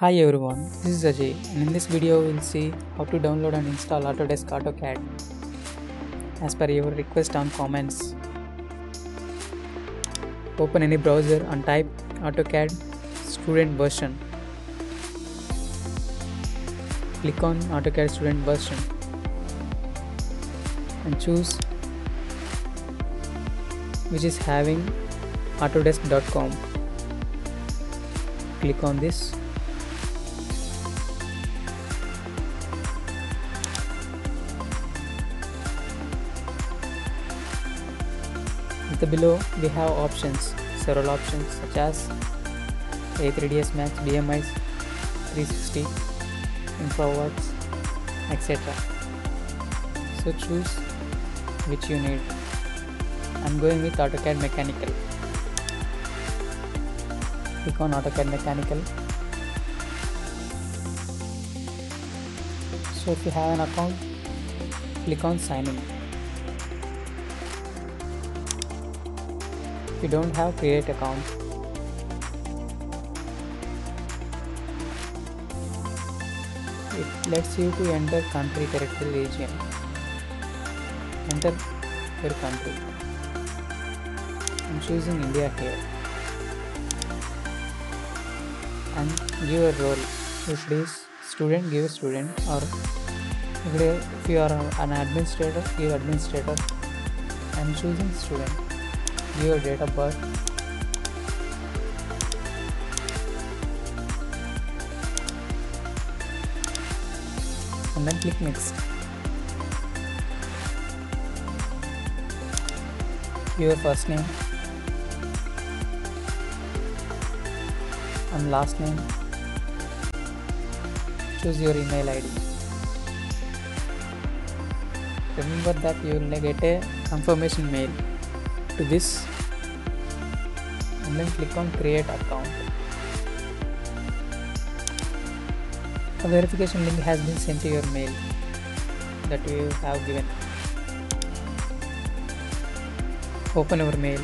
Hi everyone, this is Ajay and in this video we'll see how to download and install Autodesk AutoCAD as per your request on comments. Open any browser and type AutoCAD student version. Click on AutoCAD student version and choose which is having autodesk.com. Click on this the below we have options, several options such as A3ds Max, BIM, 360, InfraWorks, etc. So choose which you need. I'm going with AutoCAD Mechanical. Click on AutoCAD Mechanical. So if you have an account, click on sign in. If you don't have create account, it lets you to enter country, territory, region. Enter your country. I'm choosing India here. And give a role. If it is student, give student or if you are an administrator, give administrator. I'm choosing student. Your date of birth. And then click next. Your first name and last name. Choose your email ID. Remember that you will get a confirmation mail to this and then click on create account. A verification link has been sent to your mail that you have given. Open your mail.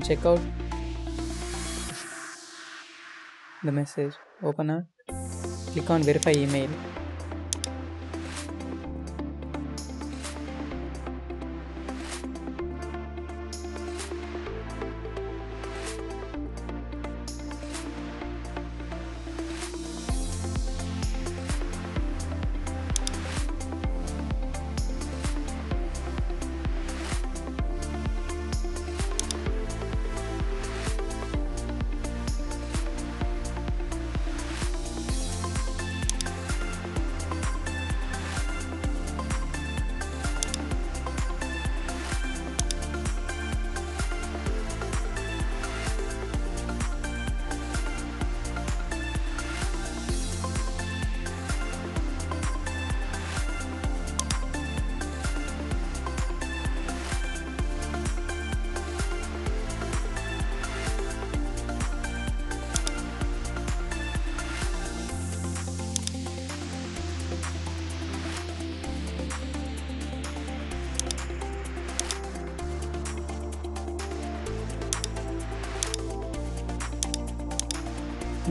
And check out the message open it click on verify email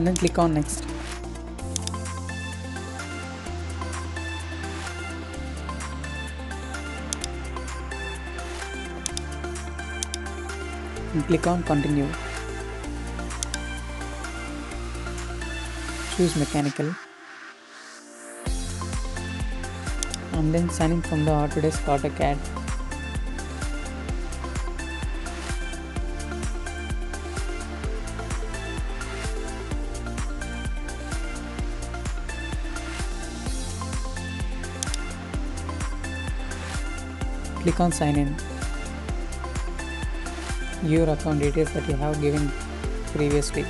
and then click on next. And click on continue. Choose mechanical. And then sign in from the Autodesk AutoCAD click on sign in. Your account details that you have given previously.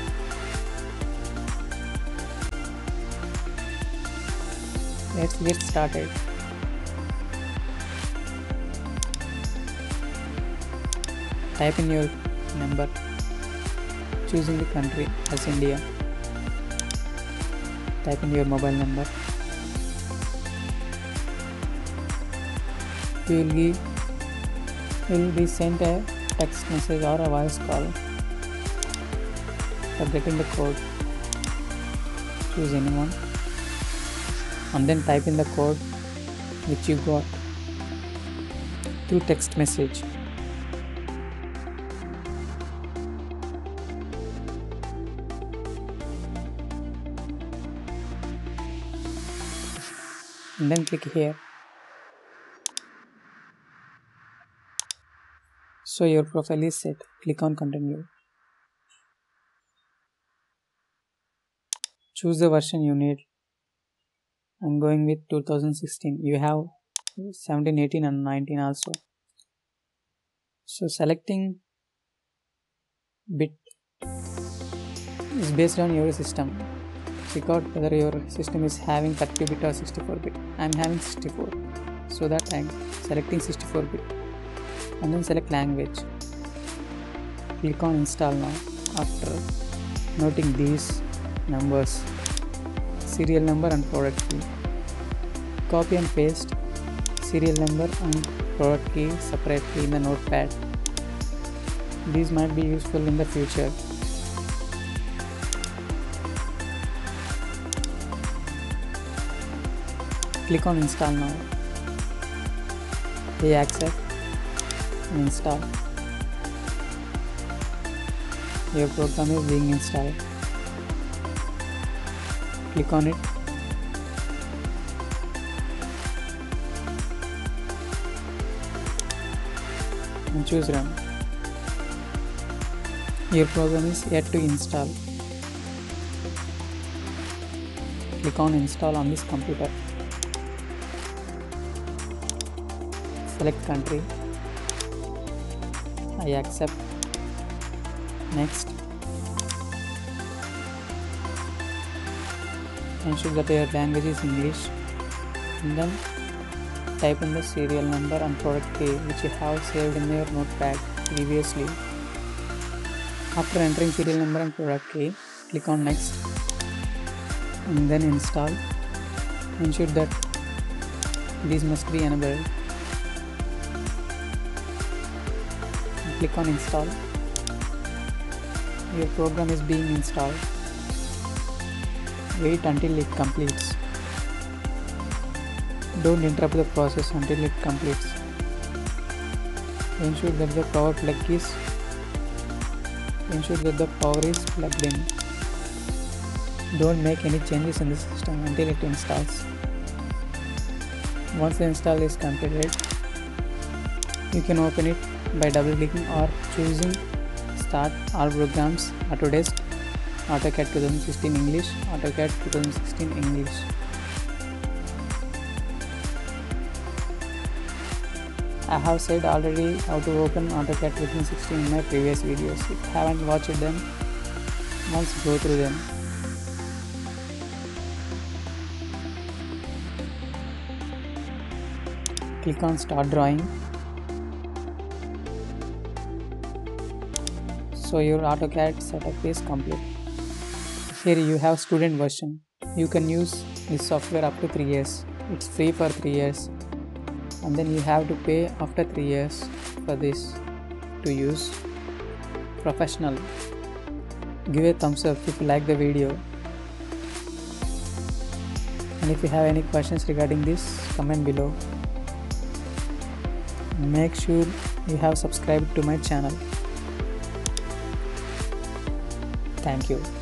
Let's get started. Type in your number. Choosing the country as India. Type in your mobile number you will you will be sent a text message or a voice call. For getting the code. Choose anyone and then type in the code which you got through text message. And then click here so your profile is set. Click on continue. Choose the version you need. I'm going with 2016 you have 17 18 and 19 also. So selecting bit is based on your system. Check out whether your system is having 30 bit or 64 bit. I'm having 64 so that i'm selecting 64 bit and then select language. Click on install now after noting these numbers. Serial number and product key. Copy and paste serial number and product key separately in the notepad. These might be useful in the future. Click on install now. They accept install your program is being installed click on it and choose run your program is yet to install click on install on this computer select country I accept. Next. Ensure that your language is English. And then type in the serial number and product key which you have saved in your notepad previously. After entering serial number and product key click on next. And then install. Ensure that these must be enabled click on install. Your program is being installed. Wait until it completes. Don't interrupt the process until it completes. Ensure that the power plug is ensure that the power is plugged in. Don't make any changes in the system until it installs. Once the install is completed you can open it by double clicking or choosing start all programs autodesk AutoCAD 2016 English AutoCAD 2016 English I have said already how to open AutoCAD 2016 in my previous videos. If you haven't watched them, once go through them. Click on start drawing. So your AutoCAD setup is complete. Here you have student version. You can use this software up to 3 years. It's free for 3 years and then you have to pay after 3 years for this to use professional give a thumbs up if you like the video and if you have any questions regarding this comment below make sure you have subscribed to my channel thank you